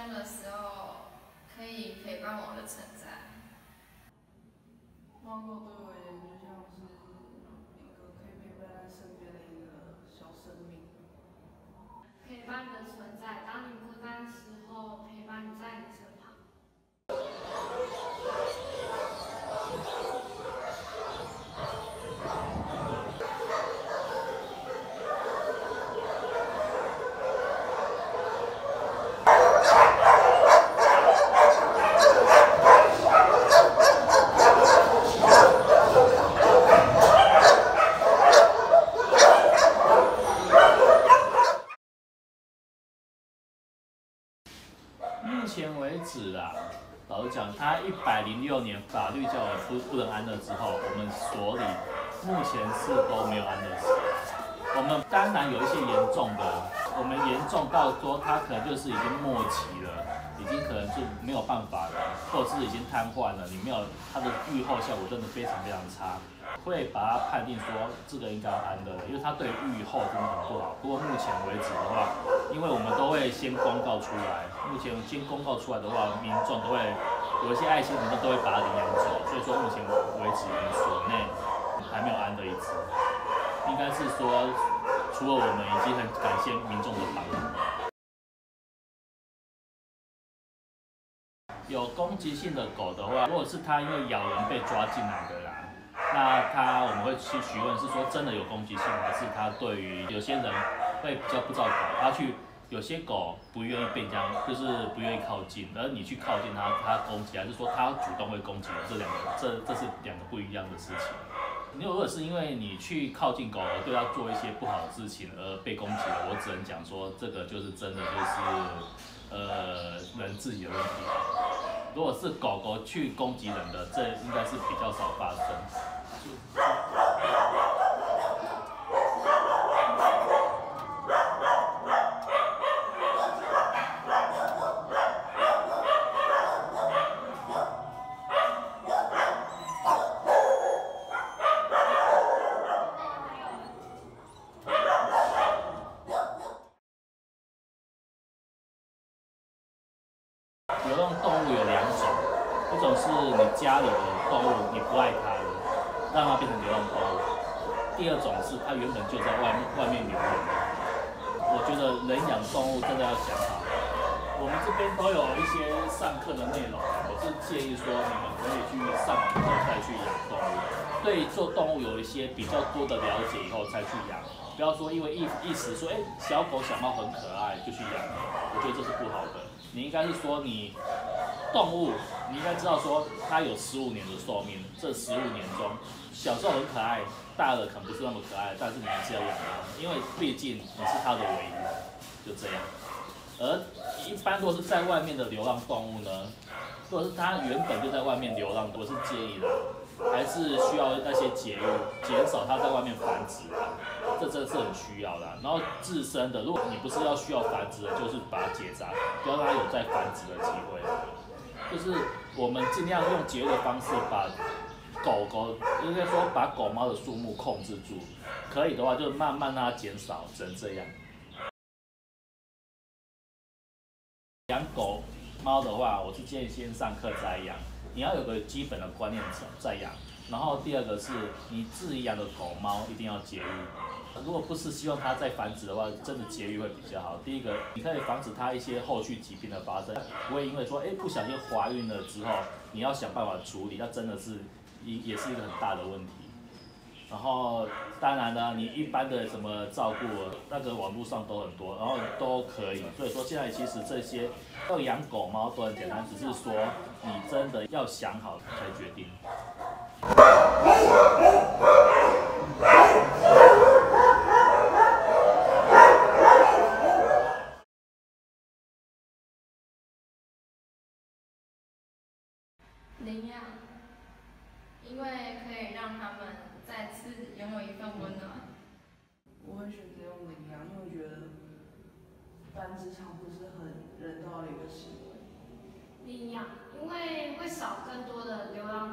用的时候可以陪伴我的存在。猫狗对我而言就像是一个可以陪伴在身边的一个小生命。陪伴的存在，当你孤单时候，陪伴你在你身旁。目前为止啊，老实讲，他一百零六年法律叫我不不能安乐之后，我们所里目前是都没有安乐死。我们当然有一些严重的，我们严重到说他可能就是已经末期了，已经可能是没有办法了，或者是已经瘫痪了，你没有他的愈后效果真的非常非常差，会把他判定说这个应该安乐了，因为他对愈后真的很不好。不过目前为止的话，因为我们都会先公告出来，目前先公告出来的话，民众都会有一些爱心人士都会把它领养走，所以说目前为止我们所内还没有安乐一只，应该是说除了我们已经很感谢民众的帮忙。有攻击性的狗的话，如果是它因为咬人被抓进来的啦，那它我们会去询问是说真的有攻击性，还是它对于有些人会比较不照狗，它去有些狗不愿意被这样就是不愿意靠近，而你去靠近它，它攻击还是说它主动会攻击的，这两个这这是两个不一样的事情。你如果是因为你去靠近狗而对它做一些不好的事情而被攻击了，我只能讲说这个就是真的就是呃人自己的问题。如果是狗狗去攻击人的，这应该是比较少发生。流浪动物有两种，一一种是你家里的动物，你不爱它了，让它变成流浪动物；第二种是它原本就在外面外面流浪。我觉得人养动物真的要想好。我们这边都有一些上课的内容，我是建议说你们可以去上完之后再去养动物，对做动物有一些比较多的了解以后再去养，不要说因为一一时说哎小狗小猫很可爱就去养，我觉得这是不好的。你应该是说你动物，你应该知道说它有十五年的寿命，这十五年中小时候很可爱，大了可能不是那么可爱，但是你还是要养它，因为毕竟你是它的唯一，就这样。而一般如果是在外面的流浪动物呢，如果是它原本就在外面流浪，我是建议的，还是需要那些节育，减少它在外面繁殖的，这真的是很需要的。然后自身的，如果你不是要需要繁殖的，就是把它结扎，不要让它有再繁殖的机会。就是我们尽量用节约的方式把狗狗，应该说把狗猫的数目控制住，可以的话就慢慢让它减少，只能这样。养狗猫的话，我是建议先上课再养。你要有个基本的观念再养。然后第二个是你自己养的狗猫一定要节育。如果不是希望它再繁殖的话，真的节育会比较好。第一个，你可以防止它一些后续疾病的发生，不会因为说哎不小心怀孕了之后，你要想办法处理，那真的是也也是一个很大的问题。然后当然呢，你一般的什么照顾，那个网络上都很多，然后都可以。所以说现在其实这些要养狗猫都很简单，只是说你真的要想好才决定。领养，因为可以让他们再次拥有一份温暖。我会选择用领养，因为我觉得繁殖场不是很人道的一个行为。领养，因为会少更多的流浪。